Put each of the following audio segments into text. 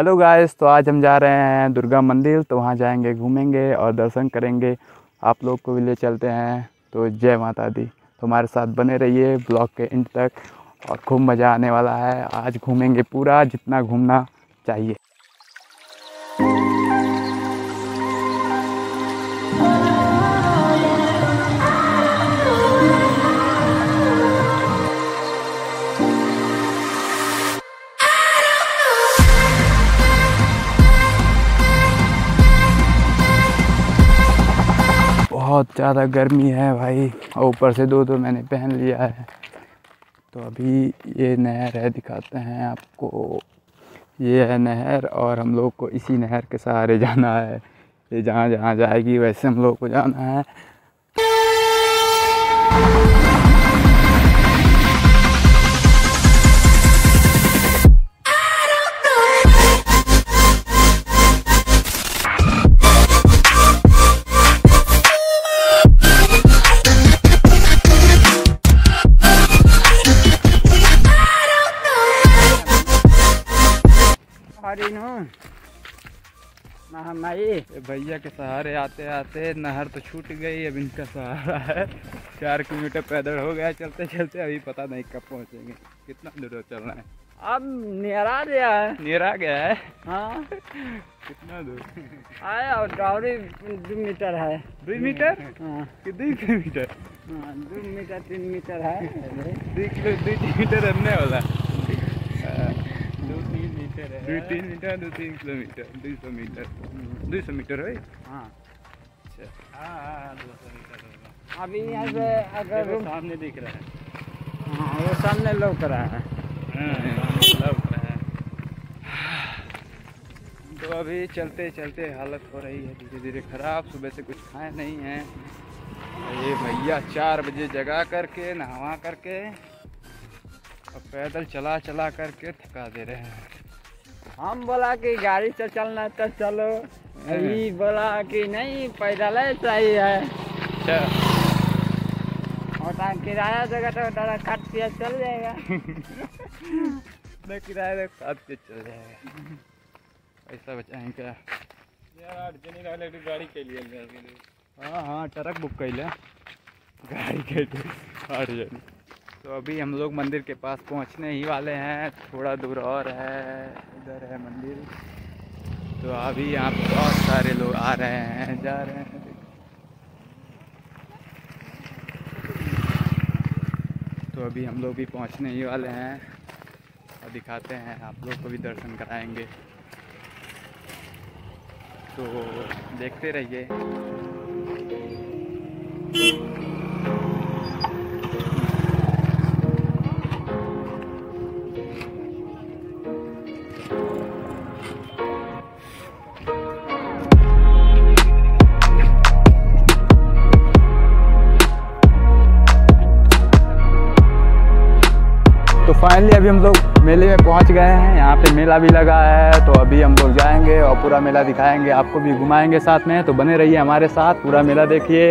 Hello guys तो आज हम जा रहे हैं दुर्गा मंदिर तो वहाँ जाएँगे, घूमेंगे और दर्शन करेंगे। आप लोग को भी ले चलते हैं। तो जय माता दी। तो हमारे साथ बने रहिए ब्लॉग के एंड तक और खूब मज़ा आने वाला है। आज घूमेंगे पूरा जितना घूमना चाहिए। बहुत ज़्यादा गर्मी है भाई। और ऊपर से दो दो मैंने पहन लिया है। तो अभी ये नहर है, दिखाते हैं आपको। ये है नहर और हम लोग को इसी नहर के सहारे जाना है। ये जहाँ जहाँ जाएगी, वैसे हम लोग को जाना है। महामाई भैया के सहारे आते आते नहर तो छूट गई अब इनका सहारा है। चार किलोमीटर पैदल हो गया चलते चलते अभी पता नहीं कब पहुँचेंगे। कितना दूर चलना है? अब निहरा गया है। नेरा गया है? हाँ। कितना दूर? आया और डौरी दो मीटर है। दो मीटर? हाँ। कि दो किलोमीटर? हाँ, दो मीटर तीन मीटर है। दो किलो दो मीटर रहने वाला। तीन मीटर दो तीन मीटर दो तीन किलोमीटर दो सौ मीटर दो सौ मीटर है। हाँ अच्छा अभी यहाँ से अगर देखो सामने दिख रहा है। हाँ वो सामने लौक रहा है। हाँ, लग रहा है। तो अभी चलते चलते हालत हो रही है धीरे धीरे खराब। सुबह से कुछ खाए नहीं है। ये भैया चार बजे जगा करके नहवा करके और पैदल चला चला करके थका दे रहे हैं। हम बोला कि गाड़ी से चलना तो चलो। अभी बोला कि नहीं पैदल ही सही है। अच्छा। और ता- किराया जगह तो दादा काट दिया चल जाएगा। न किराया तो साथ के चल जाएगा। पैसा बचाएँ क्या? यार अर्जनी रहले एक गाड़ी के लिए हाँ हाँ ट्रक बुक कैले गाड़ी के आठ जन। तो अभी हम लोग मंदिर के पास पहुँचने ही वाले हैं। थोड़ा दूर और है। इधर है मंदिर। तो अभी यहाँ बहुत सारे लोग आ रहे हैं, जा रहे हैं। तो अभी हम लोग भी पहुँचने ही वाले हैं और दिखाते हैं। आप लोग को भी दर्शन कराएँगे। तो देखते रहिए। फाइनली अभी हम लोग मेले में पहुँच गए हैं। यहाँ पे मेला भी लगा है तो अभी हम लोग जाएँगे और पूरा मेला दिखाएँगे। आपको भी घुमाएँगे साथ में तो बने रहिए हमारे साथ, पूरा मेला देखिए।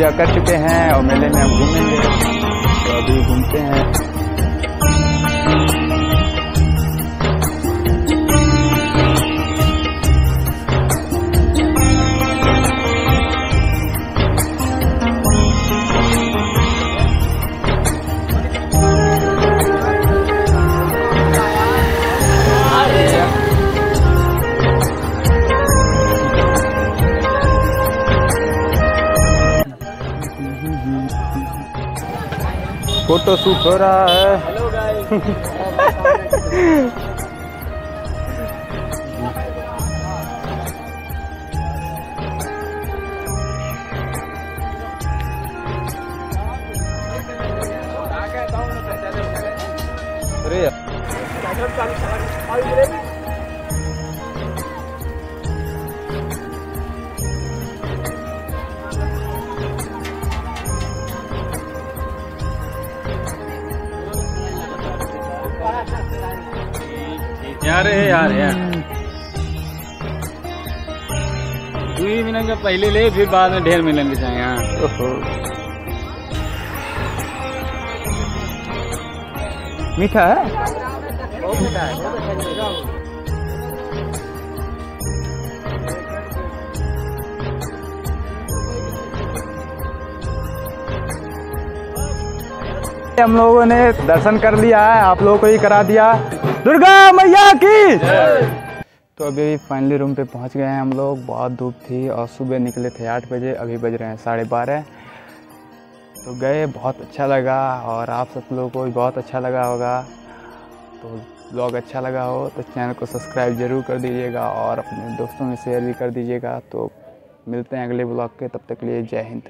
पूजा कर चुके हैं और मेले में हम घूमेंगे। तो अभी घूमते हैं। फ़ोटो शूट हो रहा है। अरे यार है यार यार। दो ही मिनट का पहले ले फिर बाद में ढेर मिलन हाँ। ओहो। मीठा है। हम लोगों ने दर्शन कर लिया है आप लोगों को ही करा दिया। दुर्गा मैया की। तो अभी फाइनली रूम पे पहुँच गए हैं हम लोग। बहुत धूप थी और सुबह निकले थे आठ बजे अभी बज रहे हैं साढ़े बारह। तो गए बहुत अच्छा लगा और आप सब लोगों को भी बहुत अच्छा लगा होगा। तो ब्लॉग अच्छा लगा हो तो चैनल को सब्सक्राइब ज़रूर कर दीजिएगा और अपने दोस्तों में शेयर भी कर दीजिएगा। तो मिलते हैं अगले ब्लॉग के तब तक के लिए जय हिंद।